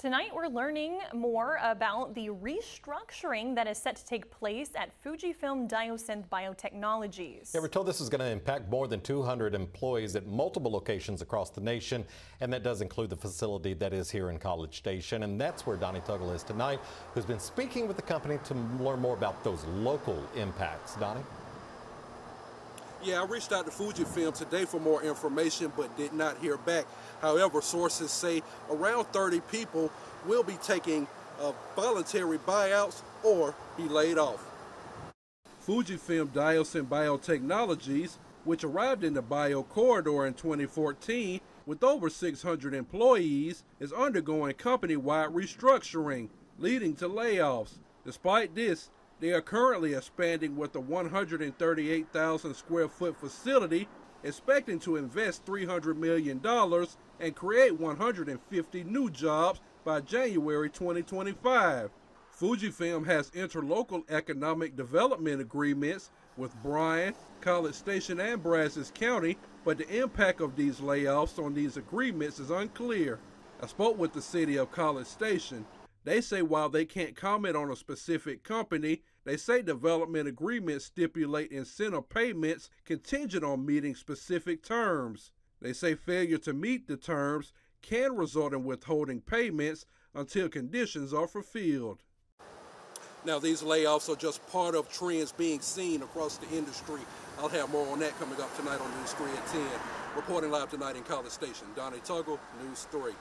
Tonight, we're learning more about the restructuring that is set to take place at Fujifilm Diosynth Biotechnologies. Yeah, we're told this is going to impact more than 200 employees at multiple locations across the nation, and that does include the facility that is here in College Station. And that's where Donnie Tuggle is tonight, who's been speaking with the company to learn more about those local impacts. Donnie? Yeah, I reached out to Fujifilm today for more information, but did not hear back. However, sources say around 30 people will be taking uh, voluntary buyouts or be laid off. Fujifilm Diosynth Biotechnologies, which arrived in the bio corridor in 2014 with over 600 employees, is undergoing company-wide restructuring, leading to layoffs. Despite this, they are currently expanding with a 138,000 square foot facility, expecting to invest $300 million and create 150 new jobs by January 2025. Fujifilm has interlocal economic development agreements with Bryan, College Station, and Brazos County, but the impact of these layoffs on these agreements is unclear. I spoke with the city of College Station. They say while they can't comment on a specific company, they say development agreements stipulate incentive payments contingent on meeting specific terms. They say failure to meet the terms can result in withholding payments until conditions are fulfilled. Now, these layoffs are just part of trends being seen across the industry. I'll have more on that coming up tonight on News 3 at 10. Reporting live tonight in College Station, Donnie Tuggle, News 3.